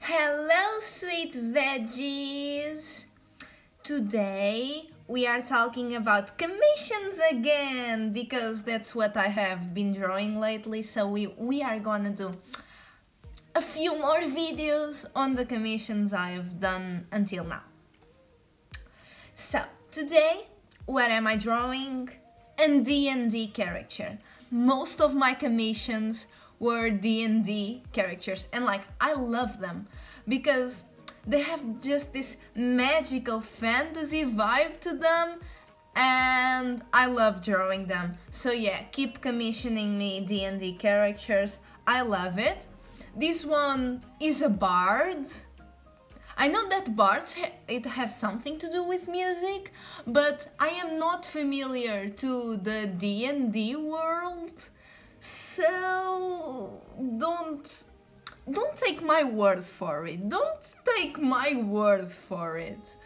Hello, sweet veggies! Today we are talking about commissions again because that's what I have been drawing lately. So we, we are gonna do a few more videos on the commissions I've done until now. So today, what am I drawing? A D&D character. Most of my commissions were D&D characters and like I love them because they have just this magical fantasy vibe to them and I love drawing them. So yeah, keep commissioning me D&D characters. I love it. This one is a bard. I know that bards ha it have something to do with music, but I am not familiar to the D&D world. So don't don't take my word for it. Don't take my word for it.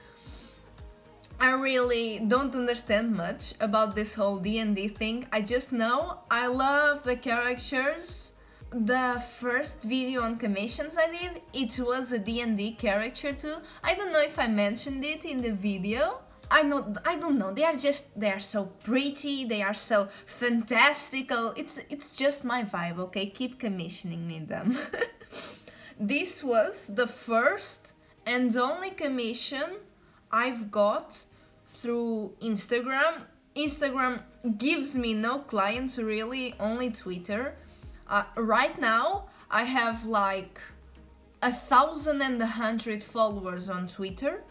I really don't understand much about this whole D&D thing. I just know I love the characters. The first video on commissions I did, it was a D&D character too. I don't know if I mentioned it in the video. I know I don't know. They are just they are so pretty. They are so fantastical. It's it's just my vibe. Okay, keep commissioning me them. this was the first and only commission I've got through Instagram. Instagram gives me no clients really, only Twitter. Uh, right now I have like a thousand and a hundred followers on Twitter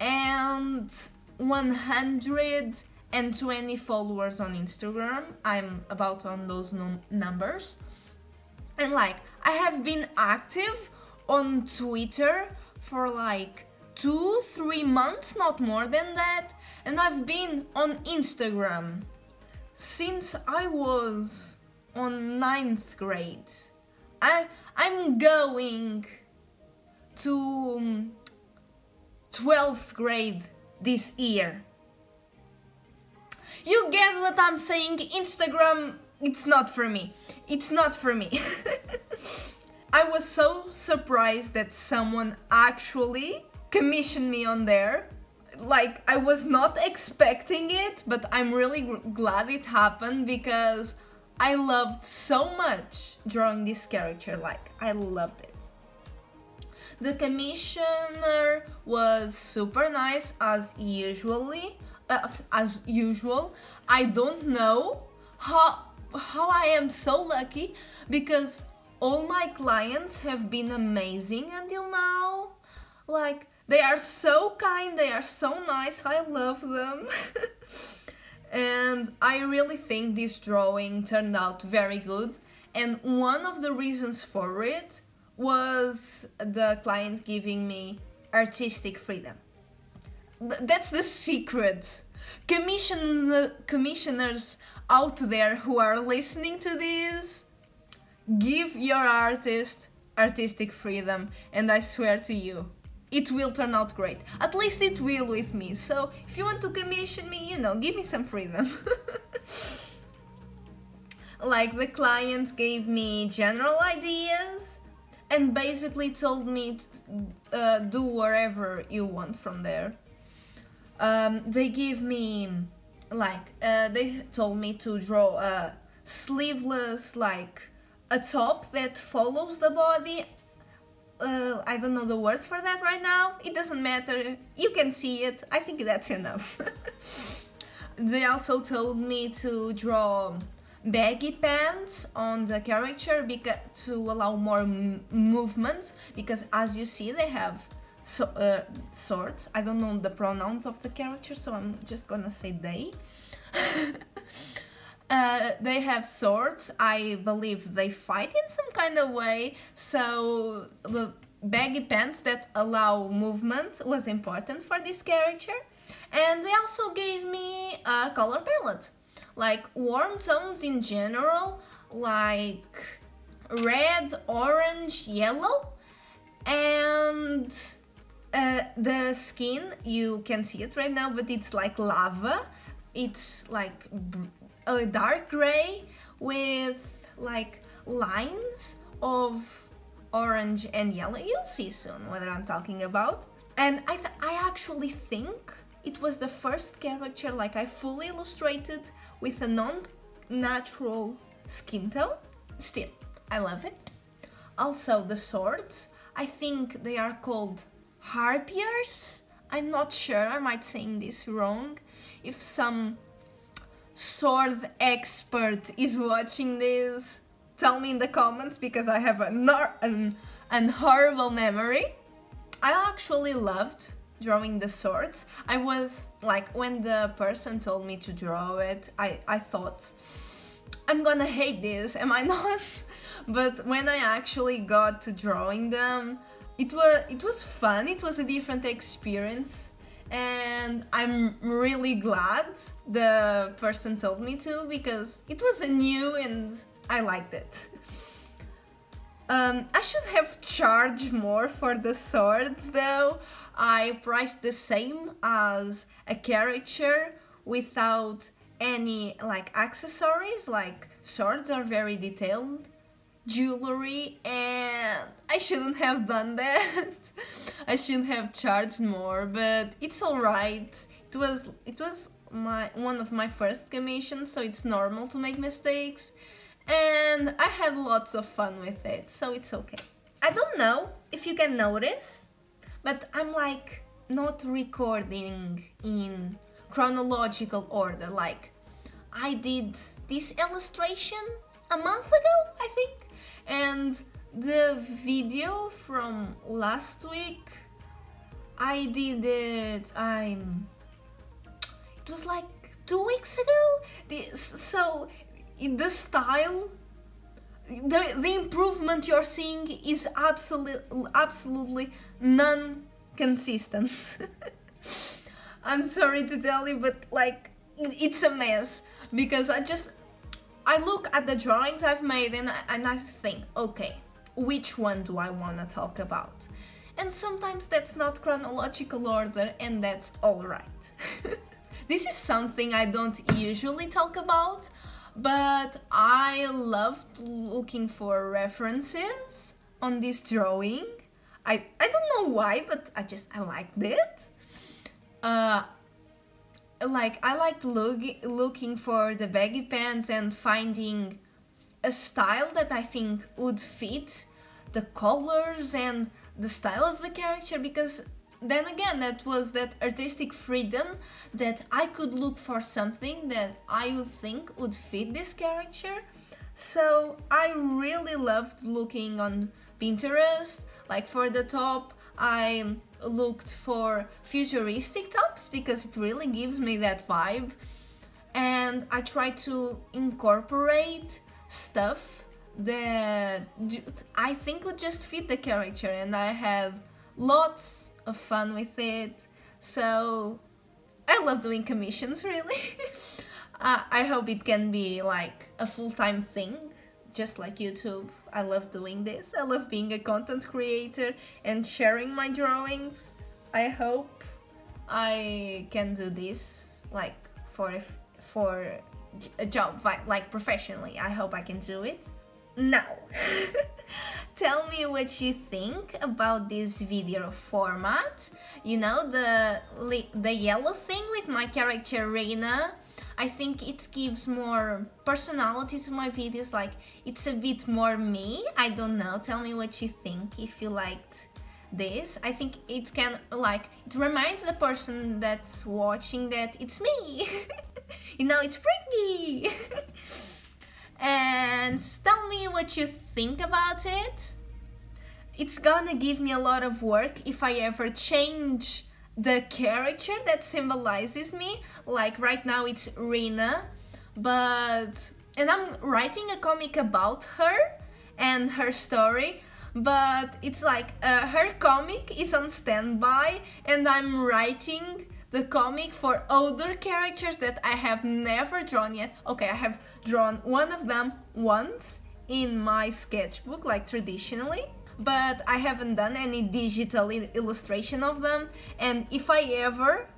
and 120 followers on Instagram. I'm about on those num numbers. And like, I have been active on Twitter for like two, three months, not more than that. And I've been on Instagram since I was on ninth grade. I, I'm going to um, 12th grade this year. You get what I'm saying? Instagram, it's not for me. It's not for me. I was so surprised that someone actually commissioned me on there. Like, I was not expecting it, but I'm really glad it happened because I loved so much drawing this character. Like, I loved it. The commissioner was super nice as usually, uh, as usual. I don't know how how I am so lucky because all my clients have been amazing until now. Like they are so kind, they are so nice. I love them. and I really think this drawing turned out very good. And one of the reasons for it was the client giving me artistic freedom. That's the secret. Commission, commissioners out there who are listening to this, give your artist artistic freedom and I swear to you, it will turn out great. At least it will with me. So if you want to commission me, you know, give me some freedom. like the clients gave me general ideas and basically told me to uh, do whatever you want from there. Um, they gave me like uh, they told me to draw a sleeveless like a top that follows the body. Uh, I don't know the word for that right now. It doesn't matter. You can see it. I think that's enough. they also told me to draw baggy pants on the character because to allow more movement because as you see they have so, uh, swords. I don't know the pronouns of the character so I'm just gonna say they. Uh, they have swords. I believe they fight in some kind of way. So the baggy pants that allow movement was important for this character. And they also gave me a color palette like warm tones in general, like red, orange, yellow, and uh, the skin, you can see it right now, but it's like lava. It's like a dark gray with like lines of orange and yellow. You'll see soon what I'm talking about. And I, I actually think it was the first character like I fully illustrated with a non-natural skin tone. Still, I love it. Also, the swords, I think they are called harpiers. I'm not sure, I might saying this wrong. If some sword expert is watching this, tell me in the comments because I have an, an, an horrible memory. I actually loved drawing the swords. I was like, when the person told me to draw it, I, I thought, I'm gonna hate this, am I not? but when I actually got to drawing them, it was it was fun. It was a different experience, and I'm really glad the person told me to because it was a new and I liked it. Um, I should have charged more for the swords though. I priced the same as a character without any like accessories like swords are very detailed jewelry and I shouldn't have done that. I shouldn't have charged more but it's alright. It was it was my one of my first commissions so it's normal to make mistakes. And I had lots of fun with it so it's okay. I don't know if you can notice but I'm like not recording in chronological order. Like I did this illustration a month ago I think. And the video from last week I did it I'm it was like two weeks ago? This, so in the style the, the improvement you're seeing is absolutely absolutely non-consistent I'm sorry to tell you, but like it's a mess because I just I look at the drawings I've made and I, and I think, okay, which one do I want to talk about? And sometimes that's not chronological order and that's alright. this is something I don't usually talk about, but I loved looking for references on this drawing. I, I don't know why, but I just, I liked it uh, like I liked look, looking for the baggy pants and finding a style that I think would fit the colors and the style of the character because then again that was that artistic freedom that I could look for something that I would think would fit this character. So I really loved looking on Pinterest like for the top. I looked for futuristic tops because it really gives me that vibe. And I try to incorporate stuff that I think would just fit the character and I have lots of fun with it so I love doing commissions really uh, I hope it can be like a full-time thing just like YouTube. I love doing this. I love being a content creator and sharing my drawings. I hope I can do this like for a, for a job like professionally. I hope I can do it. Now, tell me what you think about this video format. You know, the the yellow thing with my character Reina I think it gives more personality to my videos, like it's a bit more me. I don't know, tell me what you think if you liked this. I think it can, like, it reminds the person that's watching that it's me. you know, it's pretty. and tell me what you think about it. It's gonna give me a lot of work if I ever change the character that symbolizes me. Like right now it's Rena, but and I'm writing a comic about her and her story, but it's like uh, her comic is on standby and I'm writing the comic for other characters that I have never drawn yet. Okay, I have drawn one of them once in my sketchbook, like traditionally, but I haven't done any digital illustration of them and if I ever,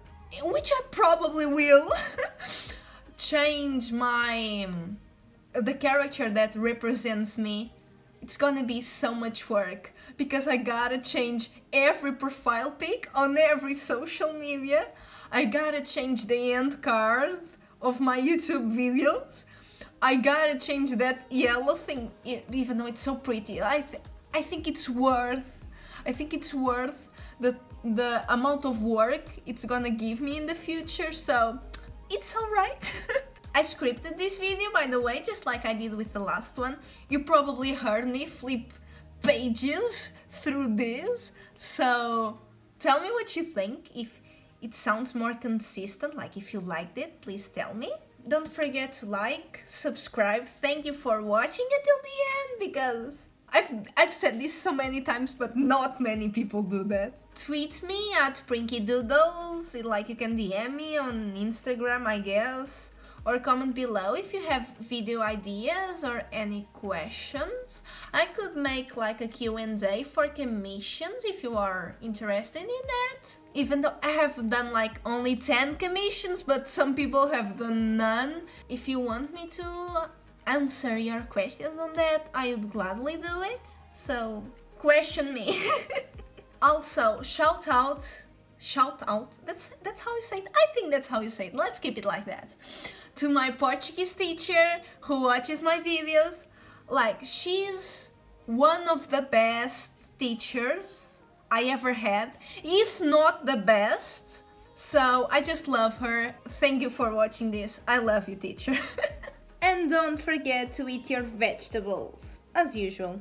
which I probably will, change my the character that represents me it's gonna be so much work because I gotta change every profile pic on every social media. I gotta change the end card of my YouTube videos. I gotta change that yellow thing, even though it's so pretty. I, th I think it's worth, I think it's worth the, the amount of work it's gonna give me in the future, so it's alright. I scripted this video, by the way, just like I did with the last one. You probably heard me flip pages through this, so tell me what you think. If it sounds more consistent, like if you liked it, please tell me. Don't forget to like, subscribe. Thank you for watching until the end because I've, I've said this so many times, but not many people do that. Tweet me at Prinki Doodles, like you can DM me on Instagram, I guess or comment below if you have video ideas or any questions. I could make like a Q&A for commissions if you are interested in that. Even though I have done like only 10 commissions, but some people have done none. If you want me to answer your questions on that, I would gladly do it. So, question me. also, shout out shout out that's that's how you say it i think that's how you say it let's keep it like that to my Portuguese teacher who watches my videos. Like, she's one of the best teachers I ever had, if not the best. So I just love her. Thank you for watching this. I love you, teacher. and don't forget to eat your vegetables, as usual.